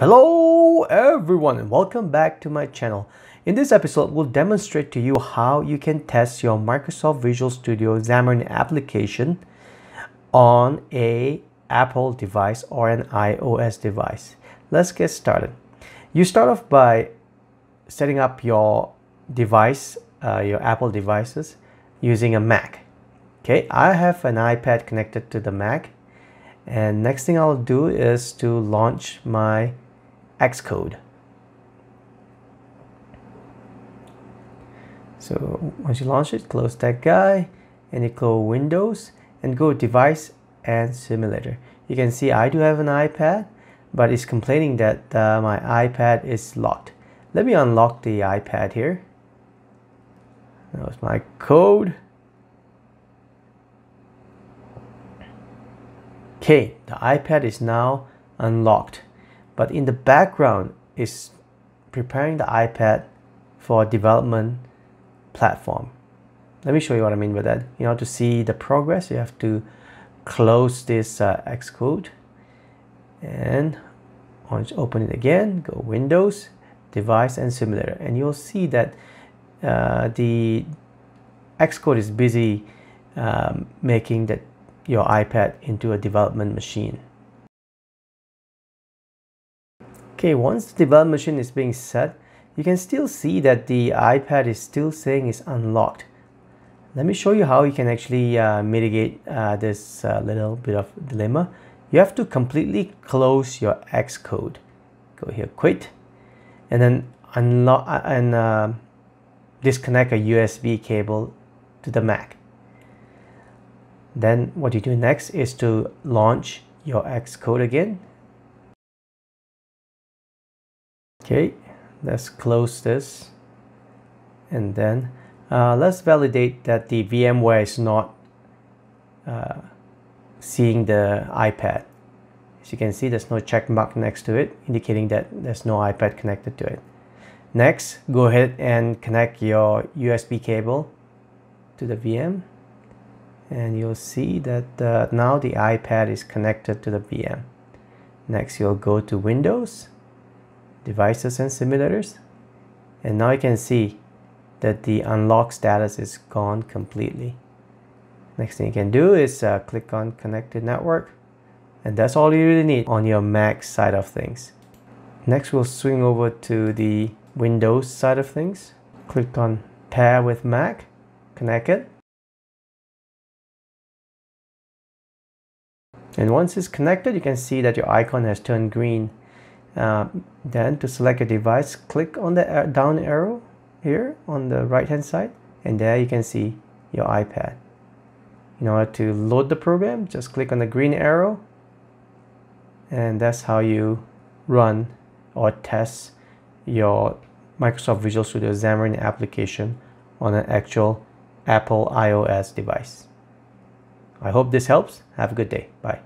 Hello everyone and welcome back to my channel. In this episode, we'll demonstrate to you how you can test your Microsoft Visual Studio Xamarin application on a Apple device or an iOS device. Let's get started. You start off by setting up your device, uh, your Apple devices using a Mac. Okay, I have an iPad connected to the Mac and next thing I'll do is to launch my Xcode. So once you launch it, close that guy and you close Windows and go Device and Simulator. You can see I do have an iPad, but it's complaining that uh, my iPad is locked. Let me unlock the iPad here. That was my code. Okay, the iPad is now unlocked but in the background is preparing the iPad for a development platform. Let me show you what I mean by that. You know, to see the progress, you have to close this uh, Xcode and open it again, go Windows, Device and Simulator, and you'll see that uh, the Xcode is busy um, making that your iPad into a development machine. Okay, once the development machine is being set, you can still see that the iPad is still saying it's unlocked. Let me show you how you can actually uh, mitigate uh, this uh, little bit of dilemma. You have to completely close your Xcode. Go here, quit, and then unlock uh, and uh, disconnect a USB cable to the Mac. Then what you do next is to launch your Xcode again okay let's close this. And then uh, let's validate that the VMware is not uh, seeing the iPad. As you can see there's no check mark next to it indicating that there's no iPad connected to it. Next go ahead and connect your USB cable to the VM and you'll see that uh, now the iPad is connected to the VM next you'll go to Windows devices and simulators. And now you can see that the unlock status is gone completely. Next thing you can do is uh, click on connected network and that's all you really need on your Mac side of things. Next we'll swing over to the Windows side of things. Click on pair with Mac connect it. And once it's connected you can see that your icon has turned green uh, then to select a device, click on the down arrow here on the right hand side and there you can see your iPad. In order to load the program, just click on the green arrow and that's how you run or test your Microsoft Visual Studio Xamarin application on an actual Apple iOS device. I hope this helps. Have a good day. Bye.